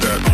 that